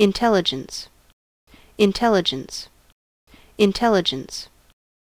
intelligence, intelligence, intelligence.